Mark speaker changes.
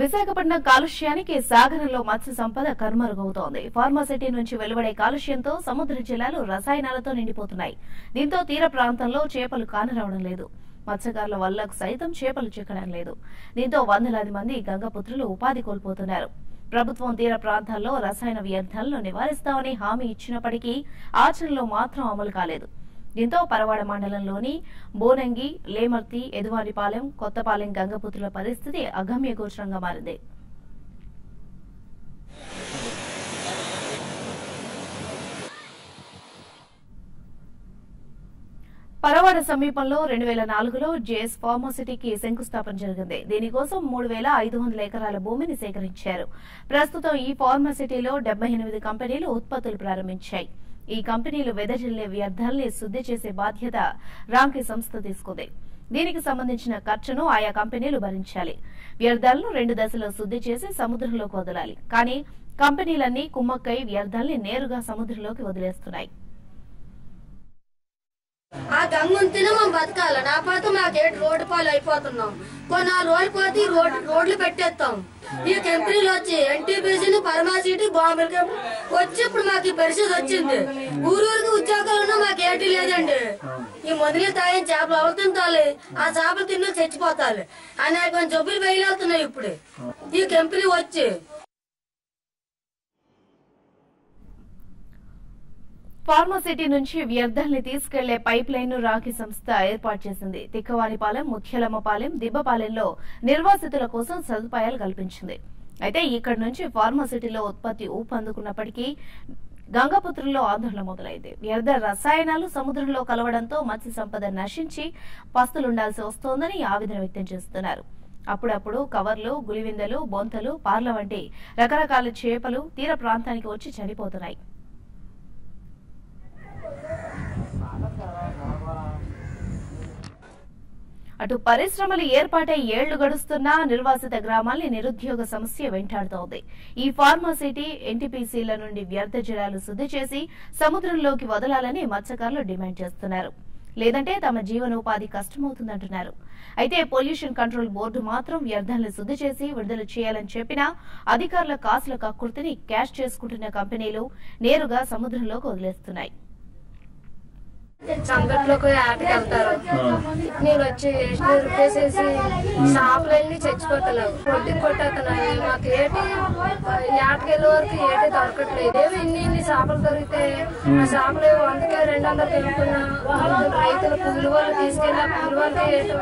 Speaker 1: విశాఖపట్నం కాలుష్యానికి సాగరంలో మత్స్య సంపద కనుమరుగవుతోంది. ఫార్మాసిటీ నుంచి వెలువడే కాలుష్యంతో సముద్ర జలాలు రసాయనాలతో నిండిపోతున్నాయి. దీంతో తీర ప్రాంతంలో చేపలు కానరావడం లేదు. మత్స్యకారుల వల్ల సైతం చేపలు చిక్కడం లేదు. దీంతో వందలాది మంది గంగపుత్రులు ఉపాధి కోల్పోతున్నారు. ప్రభుత్వం తీర ప్రాంతాల్లో రసాయన వ్యర్థాలను నివారిస్తామని హామీ ఇచ్చినప్పటికీ ఆచరణలో మాత్రం అమలు కాలేదు. దీంతో పరవాడ మండలంలోని బోనంగి లేమర్తి ఎదువారిపాలెం కొత్తపాలెం గంగపుత్రుల పరిస్థితి అగమ్యగోచరంగా మారింది. పరవాడ సమీపంలో రెండు వేల నాలుగులో జేఎస్ ఫార్మాసిటీకి శంకుస్థాపన జరిగింది. దీనికోసం మూడు వేల ఐదు వందల ఎకరాల భూమిని సేకరించారు. ప్రస్తుతం ఈ ఫార్మాసిటీలో డెబ్బై ఎనిమిది కంపెనీలు ఉత్పత్తులు ప్రారంభించాయి. ఈ కంపెనీలు వెదజల్లే వ్యర్థాల్ని శుద్ధి చేసే బాధ్యత రాంకి సంస్థ తీసుకుంది. దీనికి సంబంధించిన ఖర్చును ఆయా కంపెనీలు భరించాలి. వ్యర్థాలను రెండు దశలో శుద్ధి చేసి సముద్రంలోకి వదలాలి. కానీ కంపెనీలన్నీ కుమ్మక్కై వ్యర్థాల్ని నేరుగా సముద్రంలోకి వదిలేస్తున్నాయి.
Speaker 2: ఆ గంగును తిని మనం బతకాలి? నా పోతే మాకేటి రోడ్డు పాలు అయిపోతున్నాం. కొన్ని రోజులు పోతే ఈ రోడ్డు రోడ్లు పెట్టేస్తాం. ఈ కంపెనీలు వచ్చి ఎన్టీపీసీ పరమాసిటీ బాంబులకి వచ్చి ఇప్పుడు మాకు ఈ పరిస్థితి వచ్చింది. ఊరూరికి ఉద్యోగాలు ఉన్నా మాకు ఏటి లేదండి. ఈ మొదలు తాగిన చేపలు ఎవరు తింటాలి ఆ చేపలు తిన్న చచ్చిపోతాలి అనేక జబ్బులు బయలుతున్నాయి ఇప్పుడు. ఈ కంపెనీ వచ్చి
Speaker 1: ఫార్మాసిటీ నుంచి వ్యర్థాల్ని తీసుకెళ్ళే పైప్ లైన్ రాఖీ సంస్థ ఏర్పాటు చేసింది. తిక్కవానిపాలెం ముఖ్యలమ్మపాలెం దిబ్బపాలెంలో నిర్వాసితుల కోసం సదుపాయాలు కల్పించింది. అయితే ఇక్కడి నుంచి ఫార్మసిటీలో ఉత్పత్తి ఊపందుకున్నప్పటికీ గంగపుత్రుల్లో ఆందోళన మొదలైంది. వ్యర్థ రసాయనాలు సముద్రంలో కలవడంతో మత్స్య సంపద నశించి పస్తులుండాల్సి వస్తోందని ఆవేదన వ్యక్తం చేస్తున్నారు. అప్పుడప్పుడు కవర్లు గులివిందలు బొంతలు పార్ల వంటి రకరకాల చేపలు తీర ప్రాంతానికి వచ్చి చనిపోతున్నాయి. అటు పరిశ్రమలు ఏర్పాటై ఏళ్ళు గడుస్తున్నా నిర్వాసిత గ్రామాల్ని నిరుద్యోగ సమస్య వెంటాడుతోంది. ఈ ఫార్మాసిటీ ఎన్టీపీసీల నుండి వ్యర్థ జలాలు శుద్ధి చేసి సముద్రంలోకి వదలాలని మత్స్యకారులు డిమాండ్ చేస్తున్నారు. లేదంటే తమ జీవనోపాధి కష్టమవుతుందంటున్నారు. అయితే పొల్యూషన్ కంట్రోల్ బోర్డు మాత్రం వ్యర్థాలను శుద్ధి చేసి విడుదల చేయాలని చెప్పినా అధికారుల కాసుల కక్కుర్తిని క్యాష్ చేసుకుంటున్న కంపెనీలు నేరుగా సముద్రంలోకి వదిలేస్తున్నాయి.
Speaker 2: సంగట్లోకి ఆటకి వెళ్తారు. నేను వచ్చి నీరు రూపేసేసి షాపులు వెళ్ళి చచ్చిపోతున్నాం పొద్దుకు కొట్టేస్తున్నాయి మాకు ఏటి ఆటకి వెళ్ళే వరకు ఏటి దొరకట్లేదు. ఏమి ఇన్ని ఇన్ని చేపలు దొరికితే ఆ చేపలు వందకే రెండు వందలు తిరుగుతున్నా రైతులు పుల్లు వాళ్ళు తీసుకెళ్ళి ఆ ఏటి